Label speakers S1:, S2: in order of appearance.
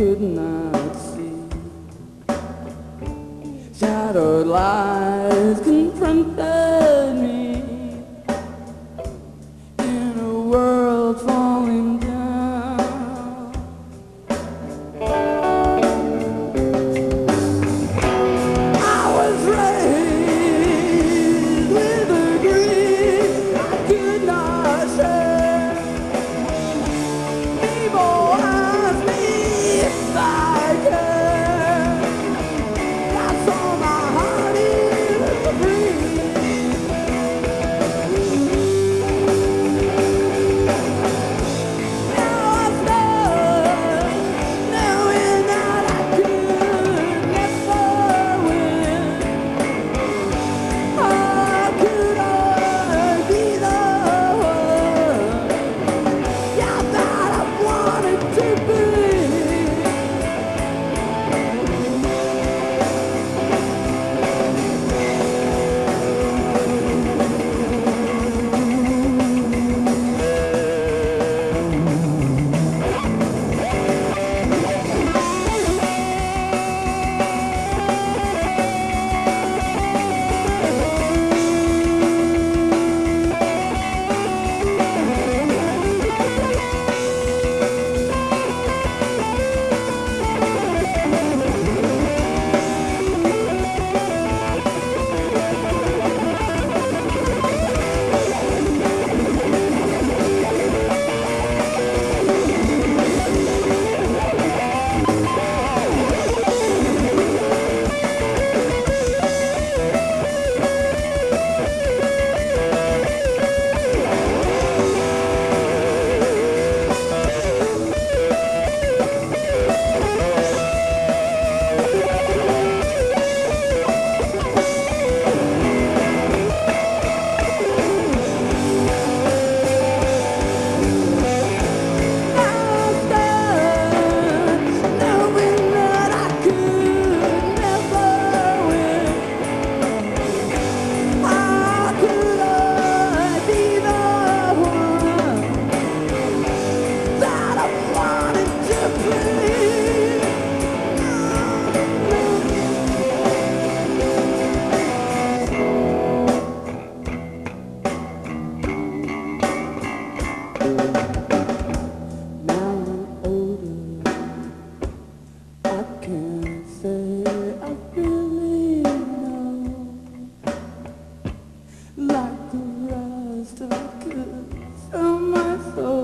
S1: could not see. Shattered light. darkest of my soul.